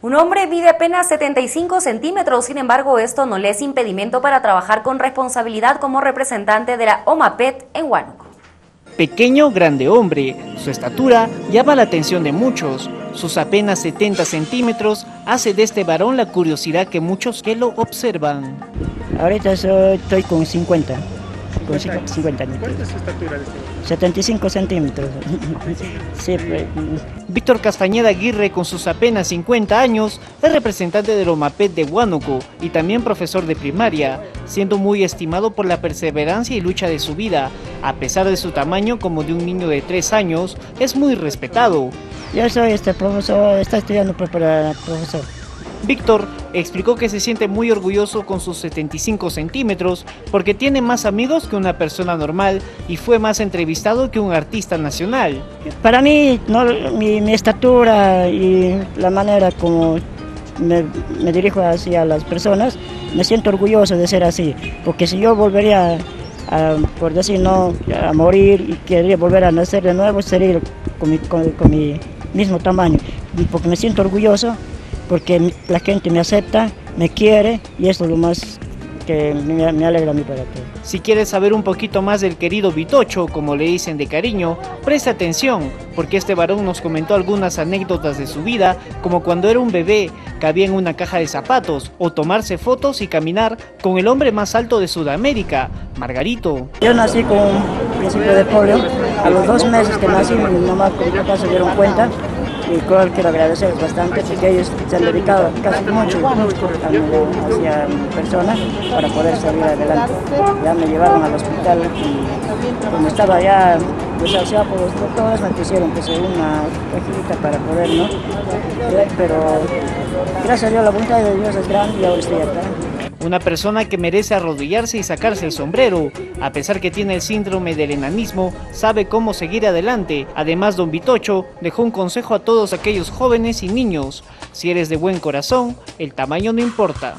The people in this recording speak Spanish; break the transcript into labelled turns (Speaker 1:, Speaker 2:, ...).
Speaker 1: Un hombre mide apenas 75 centímetros, sin embargo esto no le es impedimento para trabajar con responsabilidad como representante de la OMAPET en Huánuco.
Speaker 2: Pequeño, grande hombre, su estatura llama la atención de muchos. Sus apenas 70 centímetros hace de este varón la curiosidad que muchos que lo observan.
Speaker 3: Ahorita estoy con 50. Con 50 años.
Speaker 4: ¿Cuánto es su estatura de este
Speaker 3: 75 centímetros.
Speaker 2: Siempre. Víctor Castañeda Aguirre, con sus apenas 50 años, es representante del OMAPET de Huánuco y también profesor de primaria, siendo muy estimado por la perseverancia y lucha de su vida. A pesar de su tamaño como de un niño de 3 años, es muy respetado.
Speaker 3: Yo soy este profesor, está estudiando para profesor.
Speaker 2: Víctor explicó que se siente muy orgulloso con sus 75 centímetros porque tiene más amigos que una persona normal y fue más entrevistado que un artista nacional.
Speaker 3: Para mí, no, mi, estatura y la manera como me, dirijo hacia las personas, me siento orgulloso de ser así, porque si yo volvería a, por decir no, a morir y quería volver a nacer de nuevo, sería con mi mismo tamaño, porque me siento orgulloso porque la gente me acepta, me quiere y eso es lo más que me, alegra a mí para todo.
Speaker 2: Si quieres saber un poquito más del querido Vitocho, como le dicen de cariño, presta atención, porque este varón nos comentó algunas anécdotas de su vida, como cuando era un bebé, cabía en una caja de zapatos, o tomarse fotos y caminar con el hombre más alto de Sudamérica, Margarito.
Speaker 3: Yo nací con un principio de polio, a los dos meses que nací mi mamá papá se dieron cuenta y cual quiero agradecer bastante porque ellos se han dedicado casi mucho hacia mi persona para poder salir adelante. Ya me llevaron al hospital y cuando estaba ya desahuciado por los doctores me pusieron que soy una cajita para poder, ¿no? Pero gracias a Dios la voluntad de Dios es grande y ahora estoy acá.
Speaker 2: Una persona que merece arrodillarse y sacarse el sombrero. A pesar que tiene el síndrome del enanismo, sabe cómo seguir adelante. Además, don Vitocho dejó un consejo a todos aquellos jóvenes y niños. Si eres de buen corazón, el tamaño no importa.